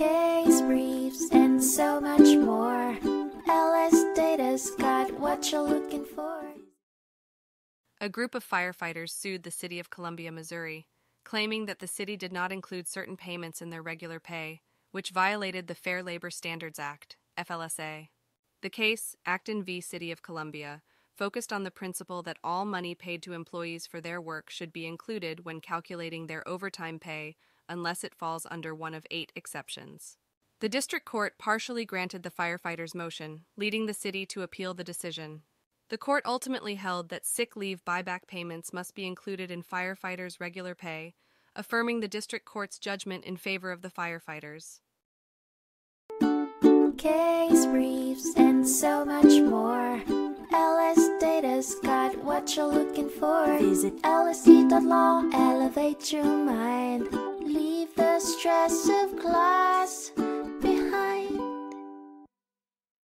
case briefs, and so much more. LS Data's got what you're looking for. A group of firefighters sued the city of Columbia, Missouri, claiming that the city did not include certain payments in their regular pay, which violated the Fair Labor Standards Act, FLSA. The case, Acton v. City of Columbia, focused on the principle that all money paid to employees for their work should be included when calculating their overtime pay unless it falls under one of eight exceptions. The district court partially granted the firefighters' motion, leading the city to appeal the decision. The court ultimately held that sick leave buyback payments must be included in firefighters' regular pay, affirming the district court's judgment in favor of the firefighters. Case briefs, and so much more. LS Data's got what you're looking for. Visit lsd.law, elevate your mind. Stress of class.